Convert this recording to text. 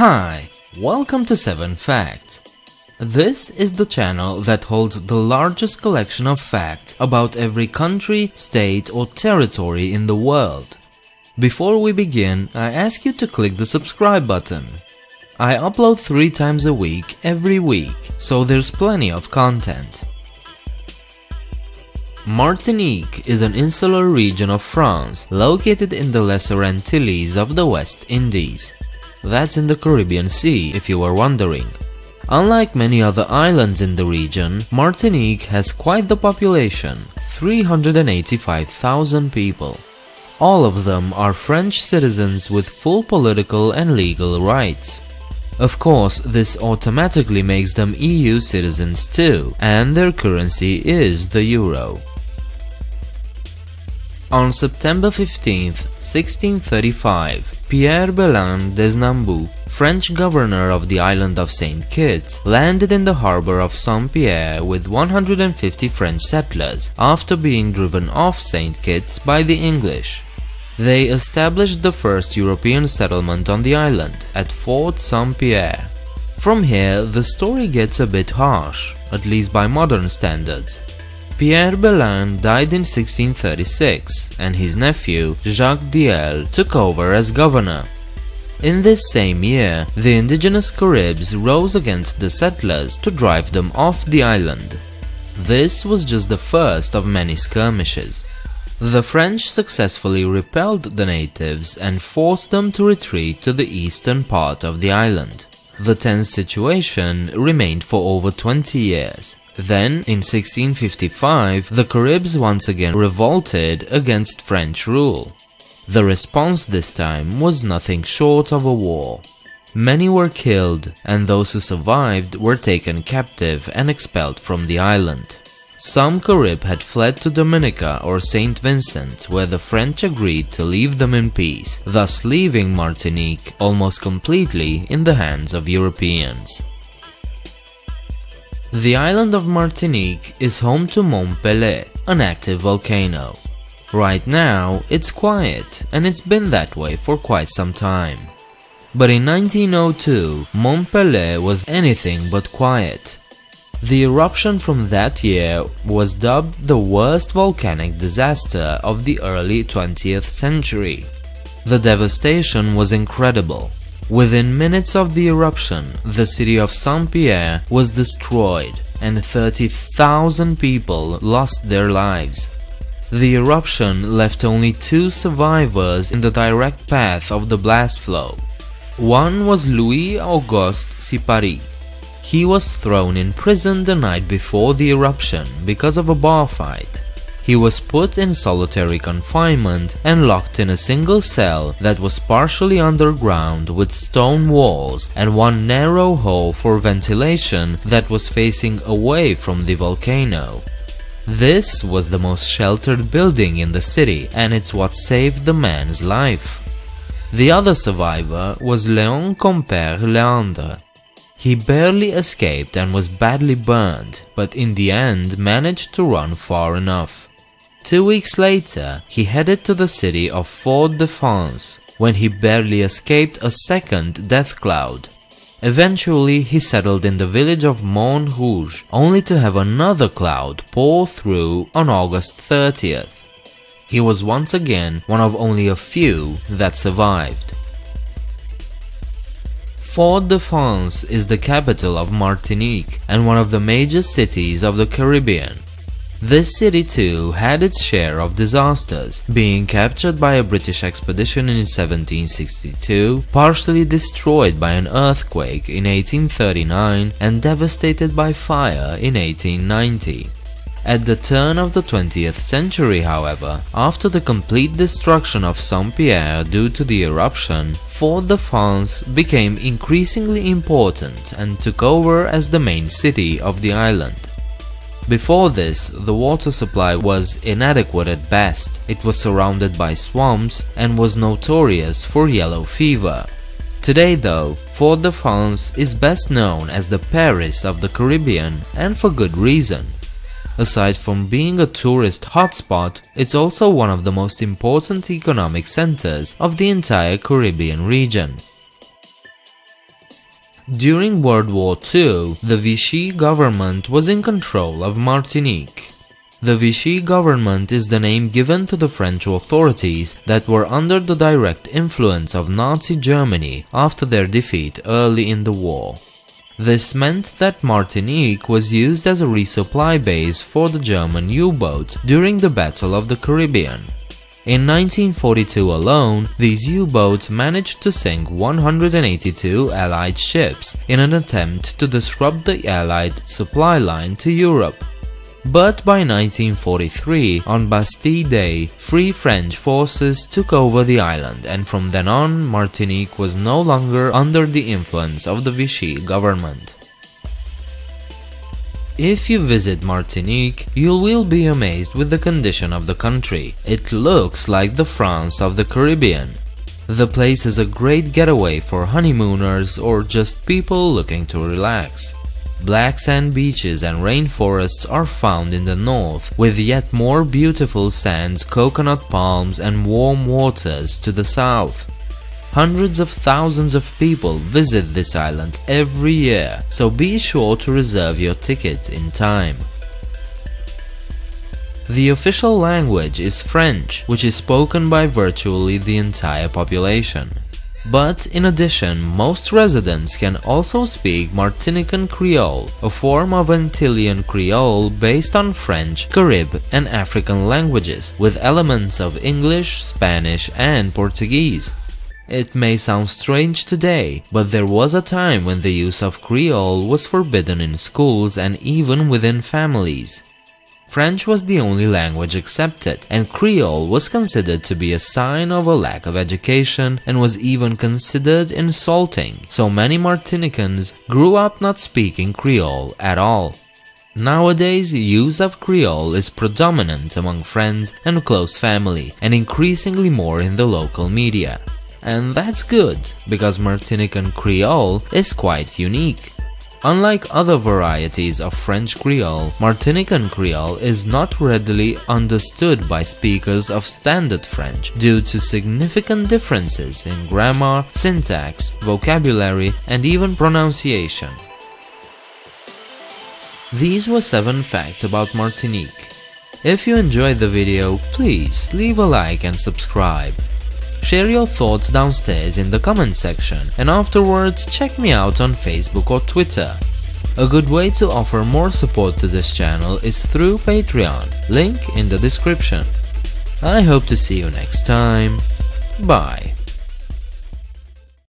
Hi, welcome to 7 Facts. This is the channel that holds the largest collection of facts about every country, state or territory in the world. Before we begin, I ask you to click the subscribe button. I upload 3 times a week every week, so there's plenty of content. Martinique is an insular region of France located in the Lesser Antilles of the West Indies. That's in the Caribbean Sea, if you were wondering. Unlike many other islands in the region, Martinique has quite the population 385,000 people. All of them are French citizens with full political and legal rights. Of course, this automatically makes them EU citizens too, and their currency is the euro. On September 15, 1635, Pierre Belain d'Esnambuc, French governor of the island of St. Kitts, landed in the harbor of Saint-Pierre with 150 French settlers after being driven off St. Kitts by the English. They established the first European settlement on the island at Fort Saint-Pierre. From here, the story gets a bit harsh, at least by modern standards. Pierre Belain died in 1636 and his nephew Jacques Dyel took over as governor. In this same year, the indigenous Caribs rose against the settlers to drive them off the island. This was just the first of many skirmishes. The French successfully repelled the natives and forced them to retreat to the eastern part of the island. The tense situation remained for over 20 years. Then, in 1655, the Caribs once again revolted against French rule. The response this time was nothing short of a war. Many were killed, and those who survived were taken captive and expelled from the island. Some Carib had fled to Dominica or St. Vincent, where the French agreed to leave them in peace, thus leaving Martinique almost completely in the hands of Europeans. The island of Martinique is home to Mont Pelee, an active volcano. Right now, it's quiet, and it's been that way for quite some time. But in 1902, Mont Pelee was anything but quiet. The eruption from that year was dubbed the worst volcanic disaster of the early 20th century. The devastation was incredible. Within minutes of the eruption, the city of Saint-Pierre was destroyed and 30,000 people lost their lives. The eruption left only two survivors in the direct path of the blast flow. One was Louis Auguste Cyparis. He was thrown in prison the night before the eruption because of a bar fight. He was put in solitary confinement and locked in a single cell that was partially underground with stone walls and one narrow hole for ventilation that was facing away from the volcano. This was the most sheltered building in the city and it's what saved the man's life. The other survivor was Léon Compère Leandre. He barely escaped and was badly burned, but in the end managed to run far enough. Two weeks later, he headed to the city of Fort-de-France, when he barely escaped a second death cloud. Eventually, he settled in the village of Morne-Rouge, only to have another cloud pour through on August 30th. He was once again one of only a few that survived. Fort-de-France is the capital of Martinique and one of the major cities of the Caribbean. This city too had its share of disasters, being captured by a British expedition in 1762, partially destroyed by an earthquake in 1839 and devastated by fire in 1890. At the turn of the 20th century, however, after the complete destruction of Saint-Pierre due to the eruption, Fort-de-France became increasingly important and took over as the main city of the island. Before this, the water supply was inadequate at best, it was surrounded by swamps and was notorious for yellow fever. Today though, Fort-de-France is best known as the Paris of the Caribbean and for good reason. Aside from being a tourist hotspot, it's also one of the most important economic centers of the entire Caribbean region. During World War II, the Vichy government was in control of Martinique. The Vichy government is the name given to the French authorities that were under the direct influence of Nazi Germany after their defeat early in the war. This meant that Martinique was used as a resupply base for the German U-boats during the Battle of the Caribbean. In 1942 alone, these U-boats managed to sink 182 Allied ships in an attempt to disrupt the Allied supply line to Europe. But by 1943, on Bastille Day, Free French forces took over the island and from then on Martinique was no longer under the influence of the Vichy government. If you visit Martinique, you will be amazed with the condition of the country. It looks like the France of the Caribbean. The place is a great getaway for honeymooners or just people looking to relax. Black sand beaches and rainforests are found in the north, with yet more beautiful sands, coconut palms and warm waters to the south. Hundreds of thousands of people visit this island every year, so be sure to reserve your ticket in time. The official language is French, which is spoken by virtually the entire population. But in addition, most residents can also speak Martinican Creole, a form of Antillean Creole based on French, Carib and African languages, with elements of English, Spanish and Portuguese. It may sound strange today, but there was a time when the use of Creole was forbidden in schools and even within families. French was the only language accepted, and Creole was considered to be a sign of a lack of education and was even considered insulting, so many Martinicans grew up not speaking Creole at all. Nowadays, use of Creole is predominant among friends and close family, and increasingly more in the local media. And that's good, because Martinican Creole is quite unique. Unlike other varieties of French Creole, Martinican Creole is not readily understood by speakers of Standard French due to significant differences in grammar, syntax, vocabulary, and even pronunciation. These were 7 facts about Martinique. If you enjoyed the video, please leave a like and subscribe. Share your thoughts downstairs in the comment section and afterwards check me out on Facebook or Twitter. A good way to offer more support to this channel is through Patreon, link in the description. I hope to see you next time. Bye.